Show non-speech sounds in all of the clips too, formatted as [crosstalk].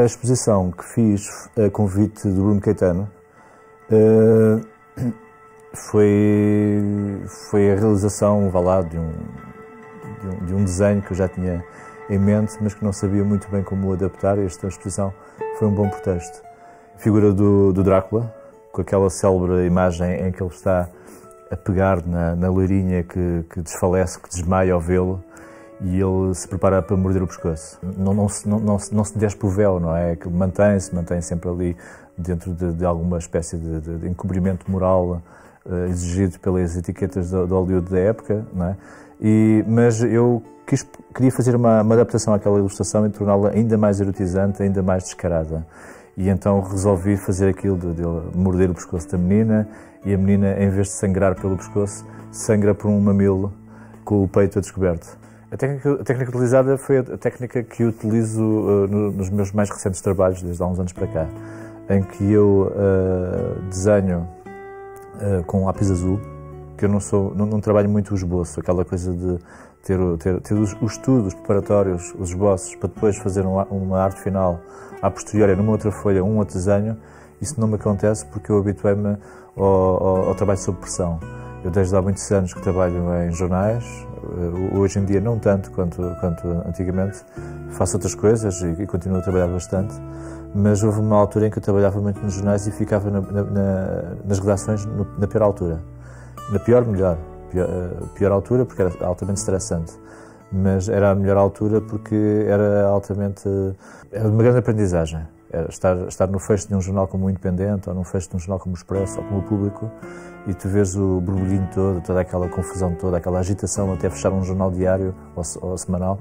a exposição que fiz a convite do Bruno Caetano uh, foi, foi a realização, vá lá, de um, de um, de um desenho que eu já tinha em mente, mas que não sabia muito bem como adaptar. Esta exposição foi um bom pretexto. A figura do, do Drácula, com aquela célebre imagem em que ele está a pegar na, na loirinha que, que desfalece, que desmaia ao vê-lo, e ele se prepara para morder o pescoço. Não, não, se, não, não, não se despe o véu, não é? Que mantém-se, mantém sempre ali dentro de, de alguma espécie de, de, de encobrimento moral uh, exigido pelas etiquetas do, do Hollywood da época, não é? E, mas eu quis, queria fazer uma, uma adaptação àquela ilustração e torná-la ainda mais erotizante, ainda mais descarada. E então resolvi fazer aquilo de, de morder o pescoço da menina e a menina, em vez de sangrar pelo pescoço, sangra por um mamilo com o peito a descoberto. A técnica, a técnica utilizada foi a técnica que eu utilizo uh, no, nos meus mais recentes trabalhos, desde há uns anos para cá, em que eu uh, desenho uh, com lápis azul, que eu não, sou, não, não, trabalho muito o esboço, aquela coisa de ter, ter, ter os, os, estudos preparatórios, os esboços, para depois fazer uma, uma arte final a posteriori, numa outra folha, um outro desenho, isso não me acontece porque eu habituei-me ao, ao, ao trabalho sob pressão. Eu desde há muitos anos que trabalho em jornais, eh, hoje em dia não tanto quanto, quanto antigamente, faço outras coisas e, e, continuo a trabalhar bastante, mas houve uma altura em que eu trabalhava muito nos jornais e ficava na, na, nas redações no, na pior altura. Na pior, melhor. Pior, eh, pior altura porque era altamente estressante mas era a melhor altura porque era altamente. era uma grande aprendizagem. Era estar, estar no fecho de um jornal como o Independente, ou no fecho de um jornal como o Expresso, ou como o Público, e tu vês o borbulhinho todo, toda aquela confusão toda, aquela agitação até fechar um jornal diário ou, ou semanal,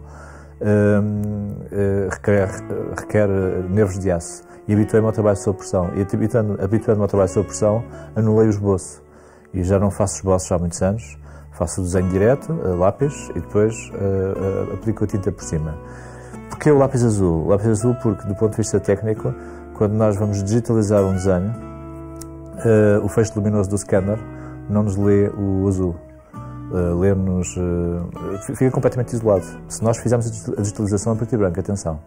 hum, eh, requer, requer nervos de aço. E habituei-me ao trabalho sob pressão. E habituando-me habituando ao trabalho sob pressão, anulei o esboço. E já não faço esboços há muitos anos Faço o desenho direto, lápis, e depois uh, uh, aplico a tinta por cima. Porquê o lápis azul? O lápis azul porque, do ponto de vista técnico, quando nós vamos digitalizar um desenho, uh, o feixe luminoso do scanner não nos lê o azul. Uh, lê-nos. Uh, fica completamente isolado. Se nós fizermos a digitalização em preto e branco, atenção.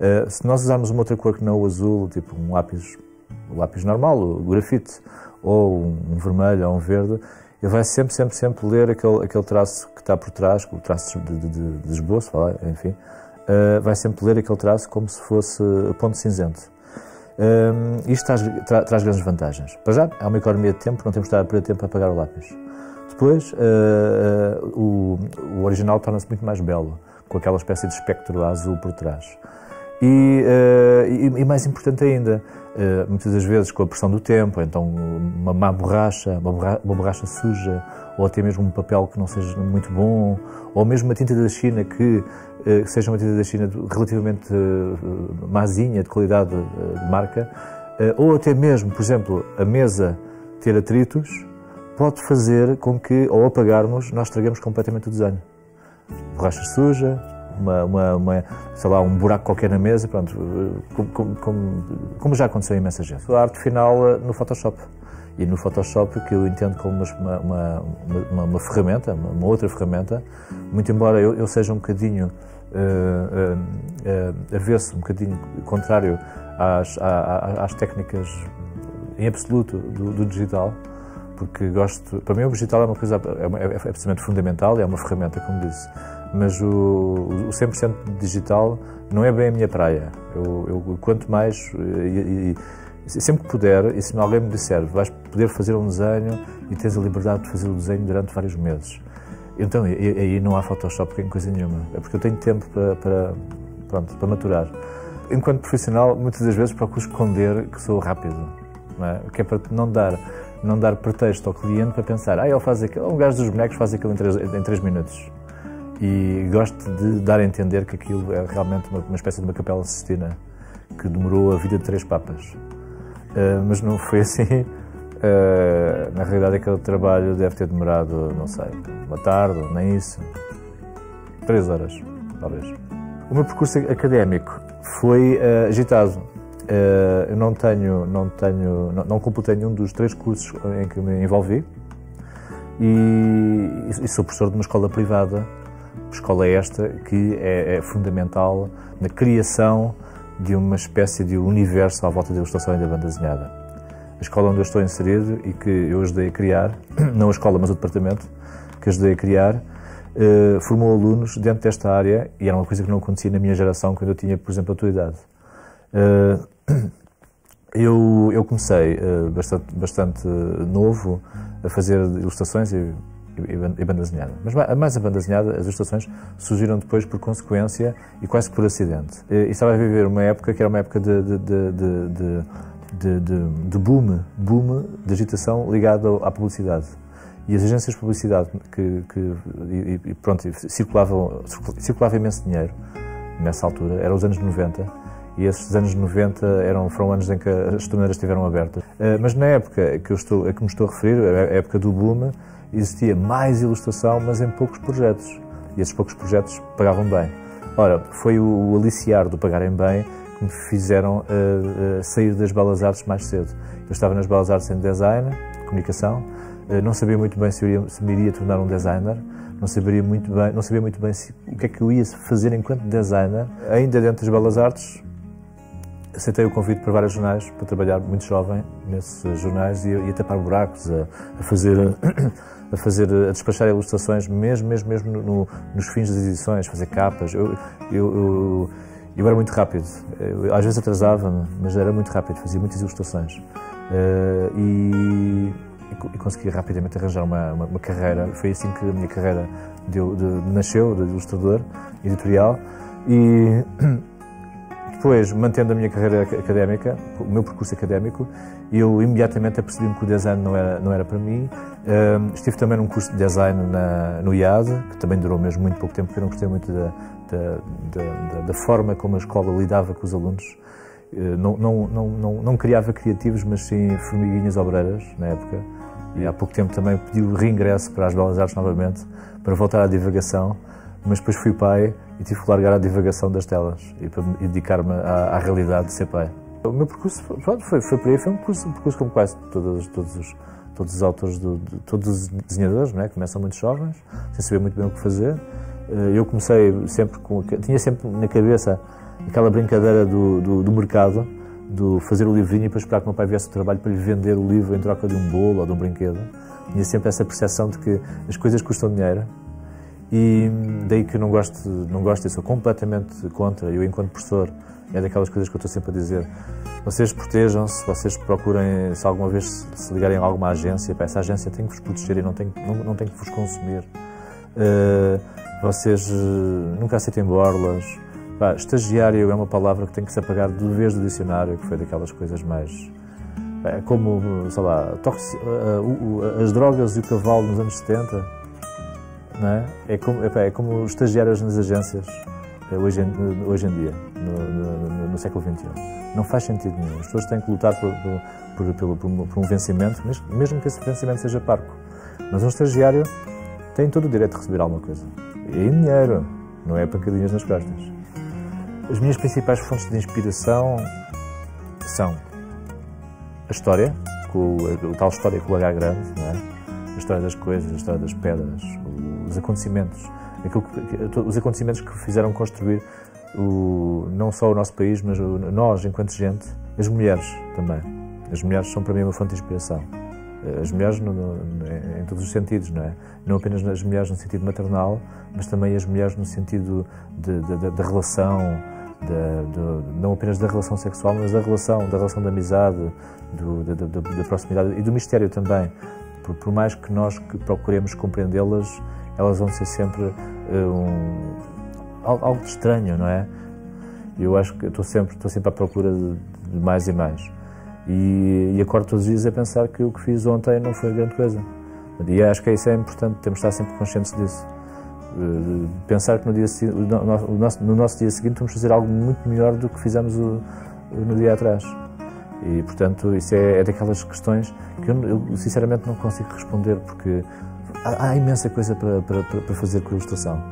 Uh, se nós usarmos uma outra cor que não o azul, tipo um lápis, um lápis normal, o grafite, ou um, um vermelho ou um verde, ele vai sempre, sempre, sempre ler aquele, aquele traço que está por trás, o traço de, de, de esboço, enfim, uh, vai sempre ler aquele traço como se fosse ponto cinzento. Um, eh, isto traz, tra, traz, grandes vantagens. Para já, há uma economia de tempo, não temos de estar a perder tempo a apagar o lápis. Depois, uh, uh, o, o, original torna-se muito mais belo, com aquela espécie de espectro azul por trás. E, e, e mais importante ainda, eh, muitas das vezes com a pressão do tempo, então uma má borracha, uma borracha, uma borracha suja, ou até mesmo um papel que não seja muito bom, ou mesmo uma tinta da China que, que seja uma tinta da China relativamente eh, mazinha, de qualidade de marca, ou até mesmo, por exemplo, a mesa ter atritos, pode fazer com que, ao apagarmos, nós estraguemos completamente o desenho. Borracha suja, uma, uma, uma, sei lá, um buraco qualquer na mesa, pronto, como, como, como já aconteceu em imensa gente. A arte final eh, no Photoshop. E no Photoshop, que eu entendo como uma, uma, uma, uma ferramenta, uma, outra ferramenta, muito embora eu, eu seja um bocadinho uh, uh, uh, avesso, um bocadinho contrário às, às, às técnicas em absoluto do, do, digital, porque gosto, para mim o digital é uma coisa, é, é, é absolutamente fundamental, é uma ferramenta, como disse, mas o, o 100% digital não é bem a minha praia. Eu, eu quanto mais, e, e, sempre que puder, e se alguém me disser vais poder fazer um desenho e tens a liberdade de fazer o desenho durante vários meses, então aí não há Photoshop em coisa nenhuma. É porque eu tenho tempo para, para, pronto, para maturar. Enquanto profissional, muitas das vezes procuro esconder que sou rápido, não é? que é para não dar não dar pretexto ao cliente para pensar, ah, ele faz aquilo, um gajo dos bonecos faz aquilo em 3 minutos e gosto de dar a entender que aquilo é realmente uma, uma espécie de uma capela sistina que demorou a vida de três papas. Uh, mas não foi assim. Uh, [laughs] na realidade, aquele trabalho deve ter demorado, não sei, uma tarde, nem isso. Três horas, talvez. O meu percurso académico foi uh, agitado. eu não tenho, não tenho, não, não completei nenhum dos três cursos em que me envolvi e, e sou professor de uma escola privada escola esta que é, é fundamental na criação de uma espécie de universo à volta da ilustração e da banda desenhada. A escola onde eu estou inserido e que eu ajudei a criar, [clears throat] não a escola, mas o departamento que ajudei a criar, eh, formou alunos dentro desta área e era uma coisa que não acontecia na minha geração quando eu tinha, por exemplo, a tua idade. Eh, [clears throat] eu, eu comecei eh, bastante, bastante novo a fazer ilustrações e e banda desenhada. Mas mais a banda desenhada, as ilustrações surgiram depois por consequência e quase por acidente. E estava a viver uma época que era uma época de, de, de, de, boom, boom de agitação ligado à publicidade. E as agências de publicidade que, que e pronto, circulavam, circulava imenso dinheiro nessa altura, eram os anos 90, e esses anos 90 eram, foram anos em que as torneiras estiveram abertas. Eh, mas na época que, eu estou, a que me estou a referir, a época do boom, existia mais ilustração, mas em poucos projetos. E esses poucos projetos pagavam bem. Ora, foi o aliciar do pagarem bem que me fizeram uh, uh, sair das belas artes mais cedo. Eu estava nas belas artes em design, comunicação, uh, não sabia muito bem se, iria, se, me iria tornar um designer, não sabia muito bem, não sabia muito bem se, o que é que eu ia fazer enquanto designer. Ainda dentro das belas artes, aceitei o convite para vários jornais para trabalhar muito jovem nesses jornais e, a tapar buracos, a, a fazer [coughs] a fazer, a despachar ilustrações, mesmo, mesmo, mesmo no, nos fins das edições, fazer capas. Eu, eu, eu, eu era muito rápido. Eu, às vezes atrasava-me, mas era muito rápido, fazia muitas ilustrações. Uh, e, e, consegui rapidamente arranjar uma, uma, uma, carreira. Foi assim que a minha carreira deu, de, nasceu, de ilustrador editorial. E [coughs] depois, mantendo a minha carreira académica, o meu percurso académico, eu imediatamente apercebi-me que o design não era, não era para mim. Uh, estive também num curso de design na, no IAD, que também durou mesmo muito pouco tempo, porque eu não gostei muito da, da, da, da forma como a escola lidava com os alunos. Uh, não, não, não, não, não criava criativos, mas sim formiguinhas obreiras, na época. E há pouco tempo também pedi o reingresso para as Belas Artes novamente, para voltar à divagação mas depois fui pai e tive que largar a divagação das telas e, e dedicar-me à, à, realidade de ser pai. O meu percurso pronto, foi, foi por aí, foi um percurso, um percurso como quase todos, todos, os, todos os autores, do, de, todos os desenhadores, não é? começam muito jovens, sem saber muito bem o que fazer. Eh, eu comecei sempre com. tinha sempre na cabeça aquela brincadeira do, do, do mercado, do fazer o livrinho e depois esperar que o meu pai viesse do trabalho para lhe vender o livro em troca de um bolo ou de um brinquedo. Tinha sempre essa percepção de que as coisas custam dinheiro e daí que eu não gosto, não gosto disso, sou completamente contra. Eu, enquanto professor, é daquelas coisas que eu estou sempre a dizer. Vocês protejam-se, vocês procurem, se alguma vez se ligarem a alguma agência, para essa agência tem que vos proteger e não tem, não, não tem que vos consumir. Uh, vocês uh, nunca aceitem borlas. Pá, estagiário é uma palavra que tem que se apagar de vez do dicionário, que foi daquelas coisas mais. É como, sei lá, uh, as drogas e o cavalo nos anos 70 não é? É como, é, é como os estagiários nas agências eh, hoje em, hoje em dia, no, no, no, século XXI. Não faz sentido nenhum. As pessoas têm que lutar por, por, por, por um vencimento, mesmo que esse vencimento seja parco. Mas um estagiário tem todo o direito de receber alguma coisa. E dinheiro, não é pancadinhas nas costas. As minhas principais fontes de inspiração são a história, com, a, a tal história com o H grande, não é? a história das coisas, a história das pedras, os acontecimentos, que, os acontecimentos que fizeram construir o, não só o nosso país, mas o, nós, enquanto gente, as mulheres também. As mulheres são para mim uma fonte de inspiração. As mulheres no, no, em todos os sentidos, não é? Não apenas as mulheres no sentido maternal, mas também as mulheres no sentido da relação, não apenas da relação sexual, mas da relação, da relação da amizade, do, da, proximidade e do mistério também. Por, por mais que nós procuremos compreendê-las, elas vão ser sempre uh, um, algo, estranho, não é? Eu acho que estou sempre, estou sempre à procura de, de mais e mais. E, e, acordo todos os dias a pensar que o que fiz ontem não foi grande coisa. E acho que isso é importante, temos de estar sempre conscientes disso. Uh, pensar que no, dia, no, nosso, no nosso dia seguinte vamos fazer algo muito melhor do que fizemos o, no dia atrás. E, portanto, isso é, é daquelas questões que eu, eu, sinceramente não consigo responder, porque há, há imensa coisa para, para, para, fazer com a ilustração.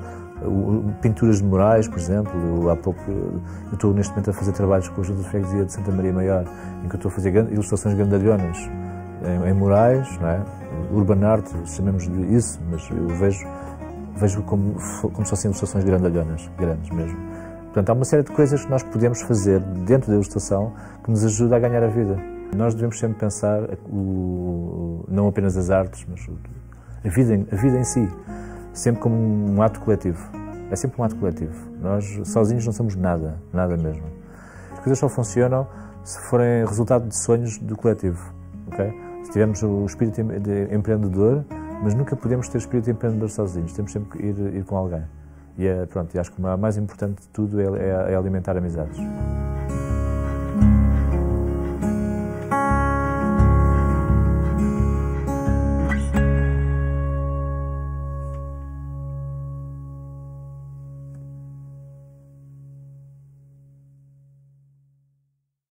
O, pinturas de murais, por exemplo, há pouco, eu estou neste momento a fazer trabalhos com a Junta de Freguesia de Santa Maria Maior, em que eu estou a fazer ilustrações grandalhonas em, em murais, não é? urban art, chamemos-lhe isso, mas eu vejo, vejo como, como se fossem ilustrações grandalhonas, grandes mesmo. Portanto, há uma série de coisas que nós podemos fazer dentro da ilustração que nos ajuda a ganhar a vida. Nós devemos sempre pensar o, não apenas as artes, mas a vida, a vida em si, sempre como um ato coletivo. É sempre um ato coletivo. Nós sozinhos não somos nada, nada mesmo. As coisas só funcionam se forem resultado de sonhos do coletivo. Okay? Se tivermos o espírito de empreendedor, mas nunca podemos ter espírito de empreendedor sozinhos, temos sempre que ir, ir com alguém. E, é, pronto, acho que o mais importante de tudo é, é, é alimentar amizades.